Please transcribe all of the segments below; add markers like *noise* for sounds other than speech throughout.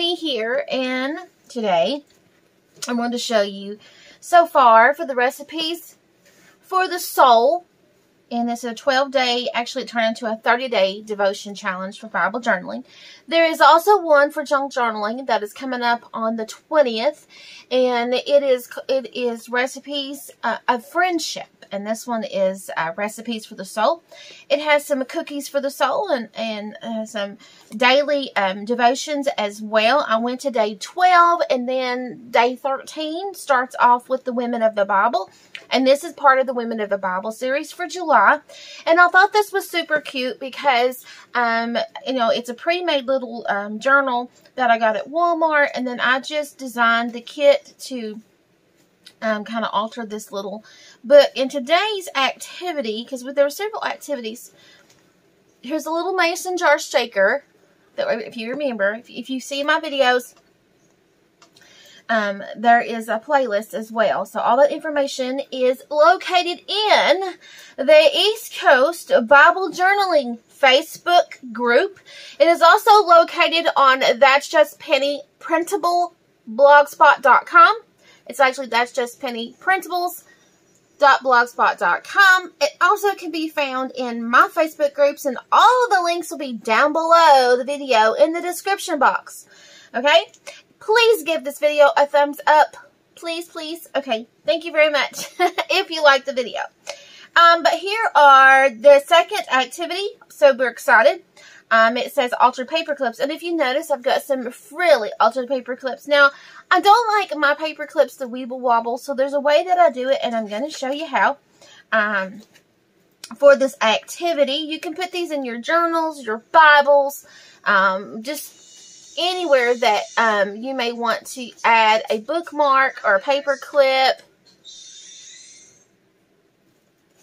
here and today. I'm going to show you so far for the recipes for the soul and it's a 12 day, actually it turned into a 30 day devotion challenge for Bible journaling. There is also one for junk journaling that is coming up on the 20th, and it is it is recipes uh, of friendship, and this one is uh, recipes for the soul. It has some cookies for the soul and and uh, some daily um, devotions as well. I went to day 12, and then day 13 starts off with the women of the Bible, and this is part of the women of the Bible series for July. And I thought this was super cute because um, you know it's a pre-made little um, journal that I got at Walmart. And then I just designed the kit to um, kind of alter this little book. In today's activity, because there were several activities, here's a little mason jar shaker. That if you remember, if, if you see my videos, um, there is a playlist as well. So all that information is located in the East Coast Bible Journaling Facebook group. It is also located on That's Just Penny Printable blogspot.com. It's actually That's Just Penny Printables blogspot.com. It also can be found in my Facebook groups and all of the links will be down below the video in the description box. Okay? Please give this video a thumbs up. Please, please. Okay, thank you very much *laughs* if you like the video. Um, but here are the second activity. So we're excited. Um, it says altered paper clips. And if you notice, I've got some frilly altered paper clips. Now, I don't like my paper clips to weeble wobble, so there's a way that I do it, and I'm going to show you how. Um, for this activity, you can put these in your journals, your Bibles, um, just anywhere that um, you may want to add a bookmark or a paper clip.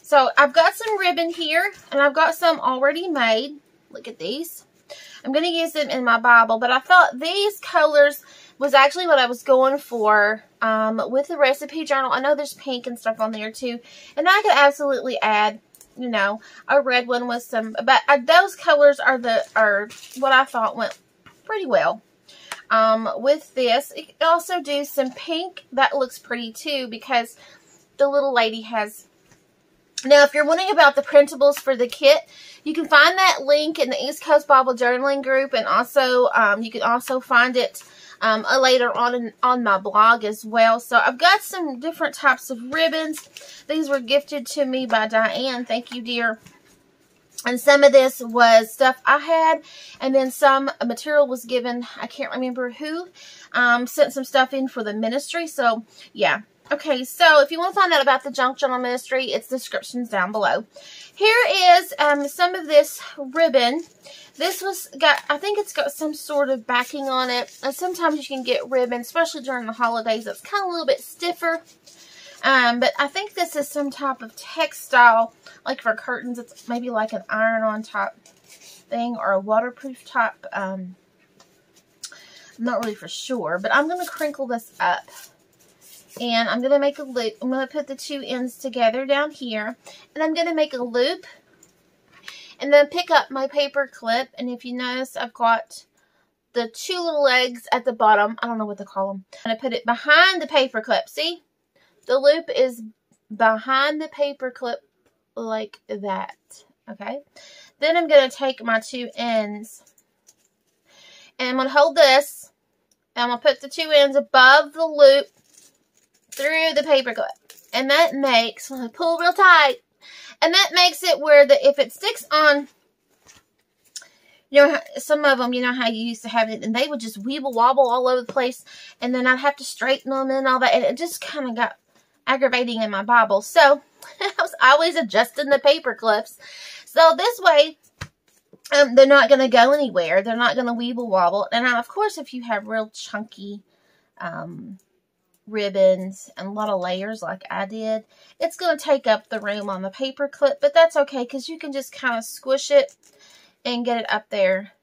So I've got some ribbon here and I've got some already made. Look at these. I'm going to use them in my Bible, but I thought these colors was actually what I was going for um, with the recipe journal. I know there's pink and stuff on there too, and I could absolutely add, you know, a red one with some, but uh, those colors are the are what I thought went pretty well. Um, with this, you can also do some pink. That looks pretty too because the little lady has... Now, if you're wondering about the printables for the kit, you can find that link in the East Coast Bible Journaling group, and also um, you can also find it um, later on in, on my blog as well. So I've got some different types of ribbons. These were gifted to me by Diane. Thank you, dear. And some of this was stuff I had, and then some material was given, I can't remember who, um, sent some stuff in for the ministry. So, yeah. Okay, so if you want to find out about the Junk Journal Ministry, it's descriptions down below. Here is um, some of this ribbon. This was got, I think it's got some sort of backing on it. And sometimes you can get ribbon, especially during the holidays, that's kind of a little bit stiffer. Um, but I think this is some type of textile, like for curtains. It's maybe like an iron-on type thing or a waterproof type. Um, I'm not really for sure, but I'm going to crinkle this up. And I'm going to make a loop. I'm going to put the two ends together down here. And I'm going to make a loop. And then pick up my paper clip. And if you notice, I've got the two little legs at the bottom. I don't know what to call them. I'm going to put it behind the paper clip. See? The loop is behind the paper clip like that. Okay. Then I'm going to take my two ends and I'm going to hold this and I'm going to put the two ends above the loop through the paper clip. And that makes, pull real tight, and that makes it where the if it sticks on, you know, some of them, you know how you used to have it, and they would just weeble wobble all over the place, and then I'd have to straighten them and all that, and it just kind of got aggravating in my Bible. So *laughs* I was always adjusting the paper clips. So this way, um, they're not going to go anywhere. They're not going to weeble wobble. And now, of course, if you have real chunky um, ribbons and a lot of layers like I did, it's going to take up the room on the paper clip. But that's okay because you can just kind of squish it and get it up there